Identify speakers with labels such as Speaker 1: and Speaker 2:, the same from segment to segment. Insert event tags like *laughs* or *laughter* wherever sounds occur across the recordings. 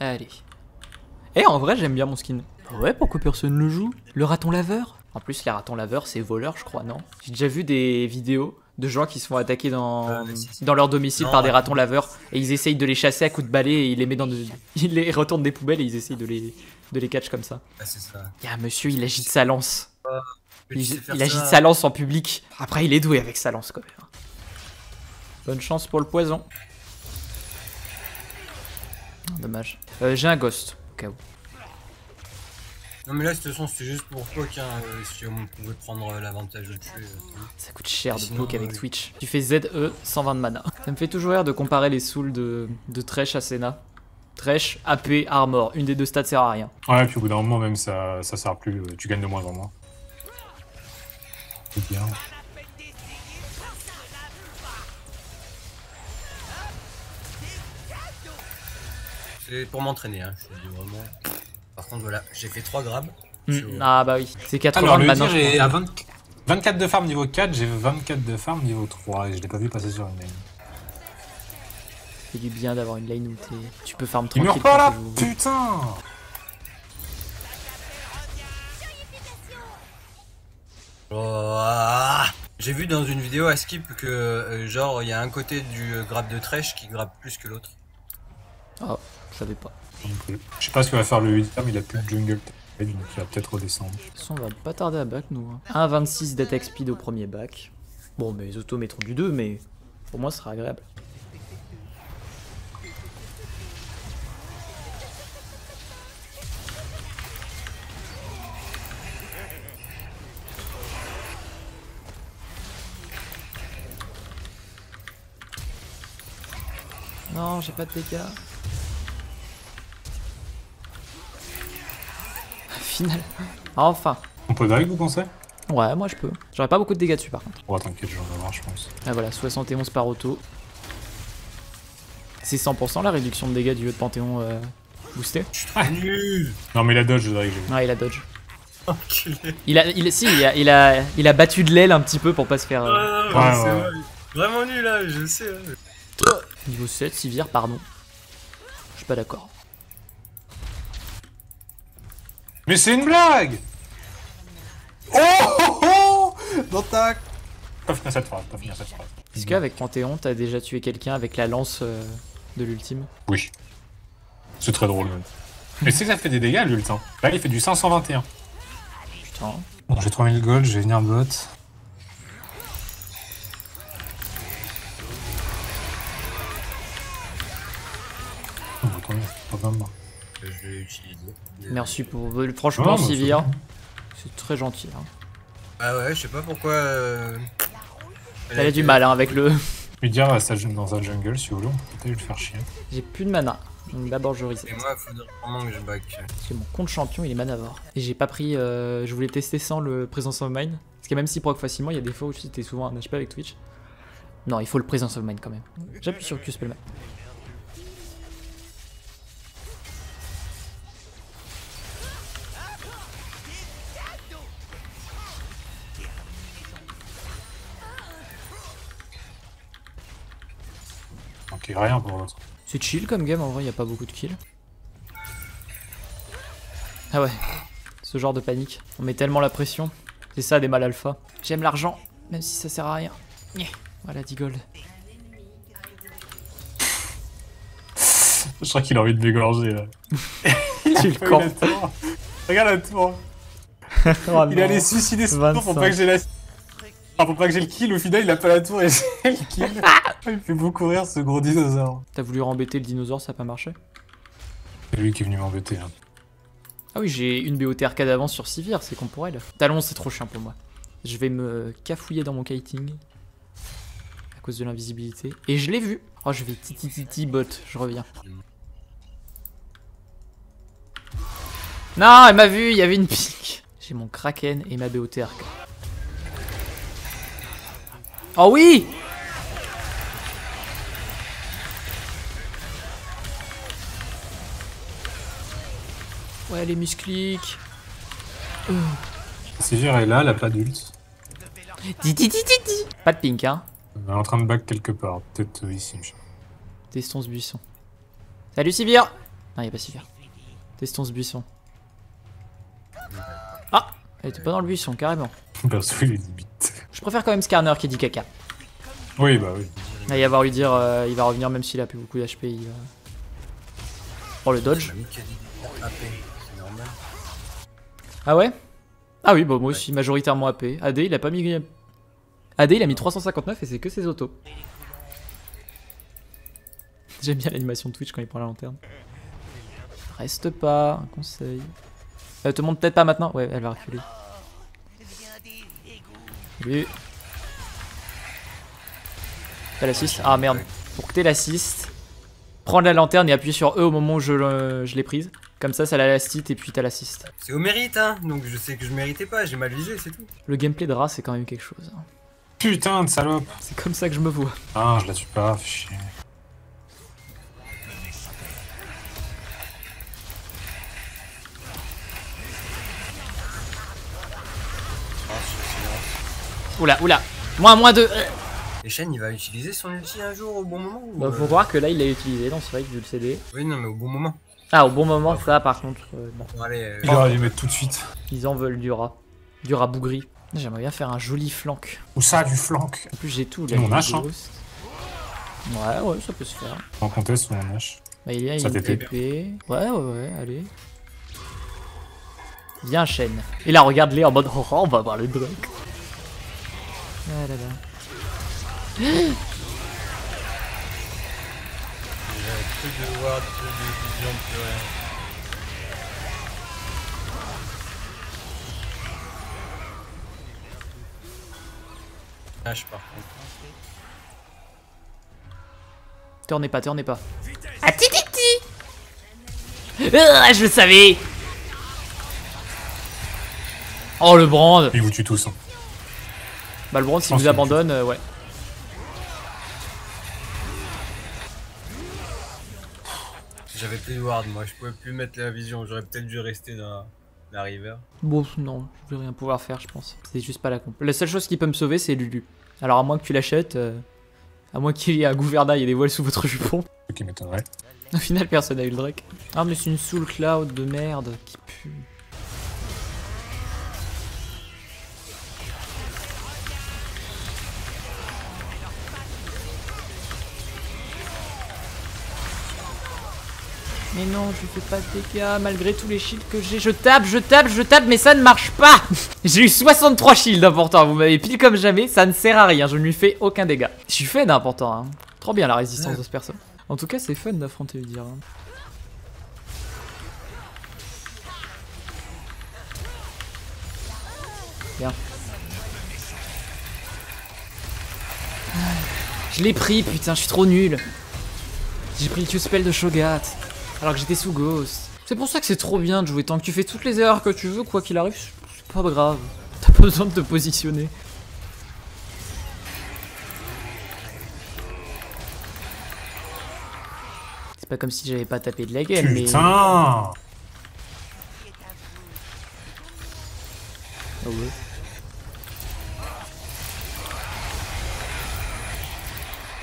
Speaker 1: Allez. Eh, en vrai, j'aime bien mon skin. Ouais, pourquoi personne ne le joue? Le raton laveur? En plus, les ratons laveurs, c'est voleur, je crois, non? J'ai déjà vu des vidéos de gens qui se font attaquer dans,
Speaker 2: Euh,
Speaker 1: dans leur domicile
Speaker 2: Non,
Speaker 1: par des ratons laveurs et ils essayent de les chasser à coups de balai et ils les mettent dans de... *laughs* ils les retournent des poubelles et ils essayent de les de les catch comme ça.
Speaker 2: Ah, c'est ça.
Speaker 1: Y'a un monsieur, il agite sa lance. Il, il agite
Speaker 2: ça.
Speaker 1: sa lance en public. Après, il est doué avec sa lance quand même. Bonne chance pour le poison. Dommage. Euh, J'ai un ghost, au cas où.
Speaker 2: Non, mais là, de toute façon, c'était juste pour poke, hein, euh, si on pouvait prendre euh, l'avantage au-dessus. euh,
Speaker 1: Ça coûte cher de poke avec
Speaker 2: euh,
Speaker 1: Twitch. Tu fais ZE 120 de mana. Ça me fait toujours rire de comparer les souls de, de Thresh à Senna. Thresh, AP, Armor. Une des deux stats sert à rien.
Speaker 3: Ouais, puis au bout d'un moment, même ça, ça sert plus. Tu gagnes de moins en moins. C'est bien.
Speaker 2: C'est pour m'entraîner, hein. je dis vraiment. Par contre, voilà, j'ai fait 3 grabs.
Speaker 1: Hmm,
Speaker 2: Sur-
Speaker 1: Ah bah oui, c'est 80
Speaker 3: Alors,
Speaker 1: de
Speaker 3: le
Speaker 1: mana.
Speaker 3: dire
Speaker 1: je
Speaker 3: est
Speaker 1: crois.
Speaker 3: à 20 24 de farm niveau 4, j'ai 24 de farm niveau 3 et je l'ai pas vu passer sur une lane.
Speaker 1: C'est du bien d'avoir une lane où t'es- tu peux farm
Speaker 3: Il
Speaker 1: tranquille.
Speaker 3: meurt pas là. Putain
Speaker 2: Oh, ah J'ai vu dans une vidéo à Skip que, euh, genre, il y a un côté du euh, grab de Thresh qui grappe plus que l'autre.
Speaker 1: Ah, je savais pas.
Speaker 3: Je sais pas ce que va faire le 8 mais il a plus de jungle. Donc il va peut-être redescendre.
Speaker 1: De toute façon, on va pas tarder à back nous. Hein. 1,26 d'attaque speed au premier back. Bon, mais les autos mettront du 2, mais pour moi, ce sera agréable. Non, j'ai pas de dégâts. Final. Enfin.
Speaker 3: On peut dive, vous pensez?
Speaker 1: Ouais, moi je peux. J'aurais pas beaucoup de dégâts dessus par contre.
Speaker 3: Oh, t'inquiète, j'en avoir, je pense.
Speaker 1: Ah voilà, 71 par auto. C'est 100% la réduction de dégâts du jeu de Panthéon euh, boosté?
Speaker 2: Nul
Speaker 3: Non, mais la dodge, je dirais que j'ai vu.
Speaker 1: Ouais, il a dodge.
Speaker 2: Enculé
Speaker 1: Il a, il, si, il a, il a, il a battu de l'aile un petit peu pour pas se faire. euh,
Speaker 2: Ah,
Speaker 3: Ouais,
Speaker 2: c'est
Speaker 3: ouais.
Speaker 2: vrai. Vraiment nul là, je sais. hein.
Speaker 1: Niveau 7, Sivir, pardon. Je suis pas d'accord.
Speaker 3: Mais c'est une blague Oh oh oh Dans ta... Pas finir cette phrase, pas finir cette phrase.
Speaker 1: Est-ce qu'avec Panthéon, t'as déjà tué quelqu'un avec la lance euh, de l'ultime?
Speaker 3: Oui. C'est très drôle même. Mais c'est que ça fait des dégâts l'ult. Là il fait du 521.
Speaker 1: Putain.
Speaker 3: Bon j'ai 3000 gold, je vais venir bot.
Speaker 2: Utilisé.
Speaker 1: Merci pour. Franchement, Sivir, c'est très gentil. Hein.
Speaker 2: Ah ouais, je sais pas pourquoi. Euh...
Speaker 1: Elle a du mal hein, avec le.
Speaker 3: Lui dire à sa- dans sa jungle si vous voulez, on peut peut-être le faire chier.
Speaker 1: J'ai plus de mana. Donc d'abord je reset.
Speaker 2: Et moi, faudrait vraiment que je back.
Speaker 1: Parce que mon compte champion il est manavore. Et j'ai pas pris. euh, je voulais tester sans le Presence of Mind. Parce que même si proc facilement, il y a des fois où t'es souvent un HP avec Twitch. Non, il faut le Presence of Mind quand même. J'appuie sur Q spellman.
Speaker 3: Rien pour l'autre.
Speaker 1: C'est chill comme game en vrai, il y a pas beaucoup de kills. Ah ouais, ce genre de panique. On met tellement la pression. C'est ça des mal alpha. J'aime l'argent, même si ça sert à rien. Voilà 10 gold.
Speaker 3: Je crois qu'il a envie de m'égorger là. *laughs*
Speaker 1: tu le *laughs* camp.
Speaker 3: Regarde la tour. *laughs*
Speaker 1: Oh
Speaker 3: Il allait suicider son tour pour
Speaker 1: 25.
Speaker 3: pas que j'ai la. Ah, pour pas que j'ai le kill, au final il a pas la tour et *laughs* j'ai le kill. il fait beaucoup rire ce gros dinosaure.
Speaker 1: T'as voulu rembêter le dinosaure, ça a pas marché
Speaker 3: C'est lui qui est venu m'embêter là.
Speaker 1: Ah oui, j'ai une BOTRK d'avance sur Sivir, c'est con pour elle. Talon, c'est trop chiant pour moi. Je vais me cafouiller dans mon kiting. À cause de l'invisibilité. Et je l'ai vu. Oh, je vais titi titi bot, je reviens. Non, elle m'a vu, il y avait une pique. J'ai mon Kraken et ma BOTRK. Oh oui Ouais, les muscliques.
Speaker 3: Sivir est là, elle a pas d'ult.
Speaker 1: Titi titi titi. Pas de pink, hein.
Speaker 3: Elle est en train de back quelque part, peut-être euh, ici.
Speaker 1: Testons ce buisson. Salut Sivir Non, y'a pas Sivir. Testons ce buisson. Ah Elle était pas dans le buisson, carrément. *laughs*
Speaker 3: Perso, il est limite.
Speaker 1: Je préfère quand même Skarner qui dit caca.
Speaker 3: Oui, bah oui.
Speaker 1: Il va y avoir lui dire, euh, il va revenir même s'il a plus beaucoup d'HP. Il va... Oh le dodge. Ah ouais? Ah oui, bon moi aussi, majoritairement AP. AD il a pas mis... AD il a mis 359 et c'est que ses autos. *laughs* J'aime bien l'animation de Twitch quand il prend la lanterne. Reste pas, un conseil. Elle te montre peut-être pas maintenant? Ouais, elle va reculer. Salut. T'as l'assist Ah merde. Pour que t'aies l'assist, prendre la lanterne et appuyer sur E au moment où je, je l'ai prise. Comme ça, ça la lastite et puis t'as l'assist.
Speaker 2: C'est au mérite, hein. Donc je sais que je méritais pas, j'ai mal visé, c'est tout.
Speaker 1: Le gameplay de Ra, c'est quand même quelque chose. hein.
Speaker 3: Putain de salope.
Speaker 1: C'est comme ça que je me vois.
Speaker 3: Ah, je la tue pas, fais chier.
Speaker 1: Oula, oula. Moins, moins deux.
Speaker 2: Et Shen, il va utiliser son ulti un jour au bon moment ou,
Speaker 1: Bah,
Speaker 2: euh,
Speaker 1: faut voir que là, il l'a utilisé dans ce fight vu le CD.
Speaker 2: Oui, non, mais au bon moment.
Speaker 1: Ah, au bon moment, ça, par contre, euh, bon.
Speaker 2: Bon, allez, euh,
Speaker 3: Il aurait dû mettre tout de suite.
Speaker 1: Ils en veulent du rat. Du rat bougri. J'aimerais bien faire un joli flank.
Speaker 3: Ou ça, du flank.
Speaker 1: En plus, j'ai tout. Là,
Speaker 3: mon
Speaker 1: j'ai
Speaker 3: hache, hein.
Speaker 1: Ouais, ouais, ça peut se faire.
Speaker 3: En contest ou en H.
Speaker 1: Bah, il y a
Speaker 3: Ça
Speaker 1: une
Speaker 3: TP.
Speaker 1: TP. Ouais, ouais, ouais, allez. Viens, chaîne. Et là, regarde-les en mode oh, oh, on va voir le Drake. Ah là là.
Speaker 2: plus de ward, plus de vision, plus rien. H par contre.
Speaker 1: Tournez pas, tournez pas. Ah, ti, ti, ti. Ah, je le savais Oh, le brand
Speaker 3: Il vous tue tous. hein.
Speaker 1: Bah, le brand, s'il vous abandonne, euh, ouais.
Speaker 2: J'avais plus de ward, moi, je pouvais plus mettre la vision, j'aurais peut-être dû rester dans la river.
Speaker 1: Bon, non, je vais rien pouvoir faire, je pense. C'est juste pas la comp. La seule chose qui peut me sauver, c'est Lulu. Alors, à moins que tu l'achètes, euh, à moins qu'il y ait un gouvernail et des voiles sous votre jupon.
Speaker 3: Ce qui m'étonnerait.
Speaker 1: Au final, personne n'a eu le Drake. Ah, mais c'est une Soul Cloud de merde qui pue. Mais non, je fais pas de dégâts malgré tous les shields que j'ai. Je tape, je tape, je tape, mais ça ne marche pas *laughs* J'ai eu 63 shields important, vous m'avez pile comme jamais, ça ne sert à rien, je ne lui fais aucun dégât. Je suis fun important, hein. Trop bien la résistance de ce perso. En tout cas, c'est fun d'affronter Udyr. Hein. Bien. Je l'ai pris, putain, je suis trop nul. J'ai pris le Q-spell de Shogat, alors que j'étais sous Ghost. C'est pour ça que c'est trop bien de jouer tant que tu fais toutes les erreurs que tu veux, quoi qu'il arrive, c'est pas grave. T'as pas besoin de te positionner. C'est pas comme si j'avais pas tapé de la gueule, mais...
Speaker 3: Putain
Speaker 1: Ah ouais.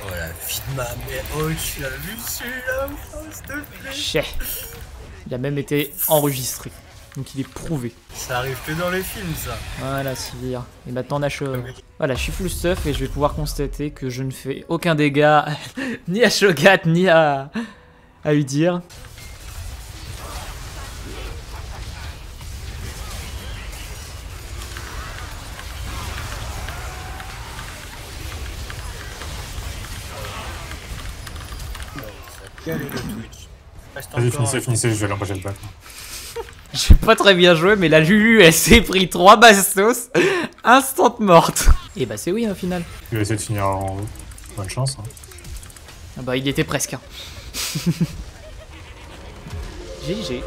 Speaker 2: Oh la vie de ma mère, oh tu l'as vu celui-là, oh, s'il te plaît.
Speaker 1: Chais. Il a même été enregistré. Donc il est prouvé.
Speaker 2: Ça arrive que dans les films ça.
Speaker 1: Voilà, Sivir. Et maintenant on a Sho- Voilà, je suis full stuff et je vais pouvoir constater que je ne fais aucun dégât *laughs* ni à Shogat ni à, à Udyr.
Speaker 2: Quel est le Twitch Reste
Speaker 3: Vas-y, finissez, finissez, je vais l'empêcher de battre.
Speaker 1: J'ai pas très bien joué, mais la Lulu, elle s'est pris 3 bastos, instant morte. Et bah c'est oui au final.
Speaker 3: Il va essayer de finir en haut. Bonne chance. Hein.
Speaker 1: Ah bah il était presque. hein. *laughs* GG.